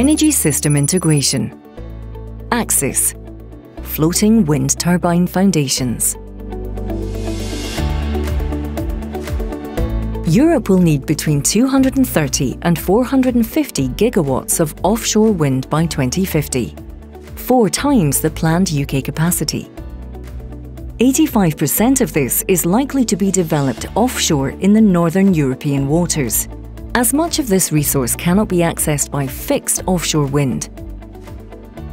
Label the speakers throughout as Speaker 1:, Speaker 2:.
Speaker 1: Technology System Integration. AXIS. Floating Wind Turbine Foundations. Europe will need between 230 and 450 gigawatts of offshore wind by 2050, four times the planned UK capacity. 85% of this is likely to be developed offshore in the northern European waters, as much of this resource cannot be accessed by fixed offshore wind.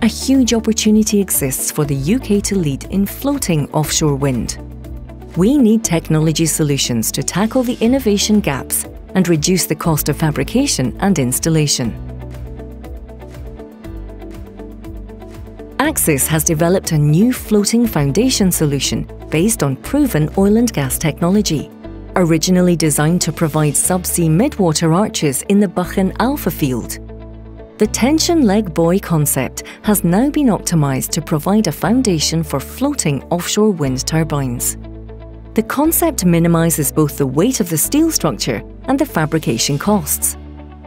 Speaker 1: A huge opportunity exists for the UK to lead in floating offshore wind we need technology solutions to tackle the innovation gaps and reduce the cost of fabrication and installation. Axis has developed a new floating foundation solution based on proven oil and gas technology. Originally designed to provide subsea midwater arches in the Buchan Alpha field, the tension leg buoy concept has now been optimized to provide a foundation for floating offshore wind turbines. The concept minimises both the weight of the steel structure and the fabrication costs,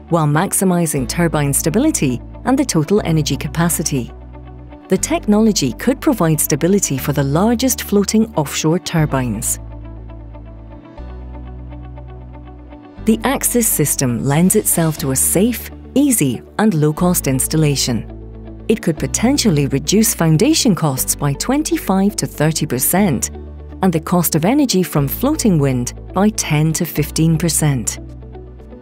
Speaker 1: while maximising turbine stability and the total energy capacity. The technology could provide stability for the largest floating offshore turbines. The Axis system lends itself to a safe, easy and low-cost installation. It could potentially reduce foundation costs by 25 to 30 percent and the cost of energy from floating wind by 10 to 15%,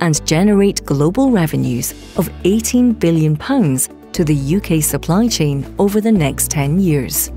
Speaker 1: and generate global revenues of £18 billion to the UK supply chain over the next 10 years.